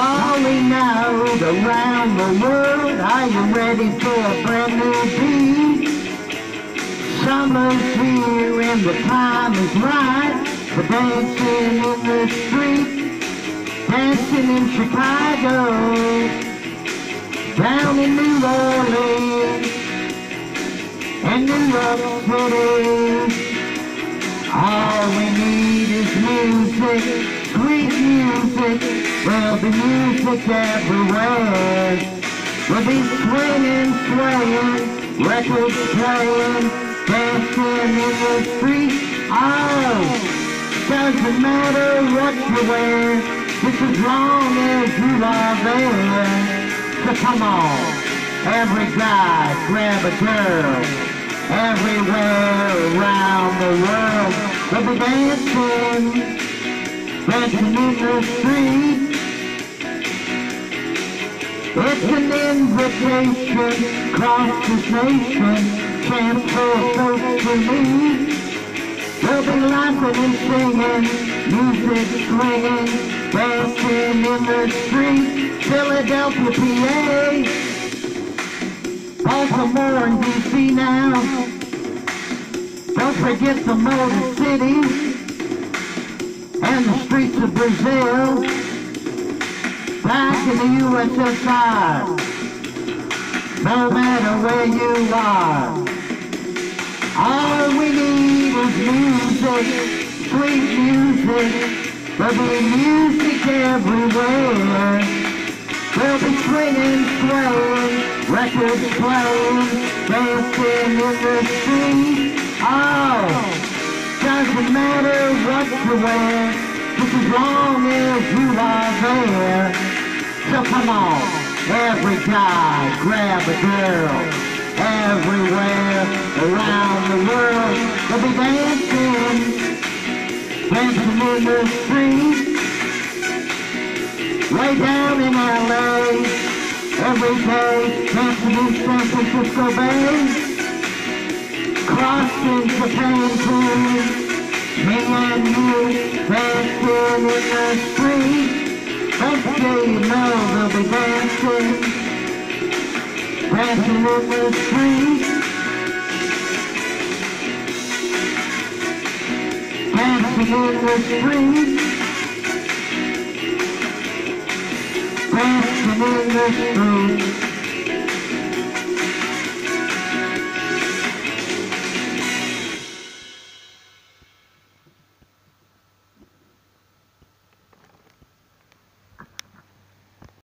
Calling out around the world, are you ready for a brand new beat? Summer's here and the time is right for dancing in the street, dancing in Chicago, down in New Orleans, and New York City. All we need is music, sweet music. There'll be music everywhere. We'll be swinging, swaying, records playing, dancing in the street. Oh, doesn't matter what you wear, just as long as you are there. So come on, every guy grab a girl. Everywhere around the world, they'll be dancing, dancing in the street. It's an invitation across this nation, chance for folks to meet. They'll be laughing and singing, music swinging, dancing in the street. Philadelphia, PA. Baltimore and DC now. Forget the Motor City and the streets of Brazil. Back in the USSR, no matter where you are. All we need is music, sweet music. There'll be music everywhere. We'll be swinging, swaying, records playing, dancing in the street. Oh, doesn't matter what you wear, just as long as you are there. So come on, every guy grab a girl. Everywhere around the world, they'll be dancing, dancing in the street way down in LA. Every day, dancing in San Francisco Bay. Crossing Japan too. Me and you dancing in the street. Next day you know they'll be dancing. Dancing in the street. Dancing in the street. dancing in the street.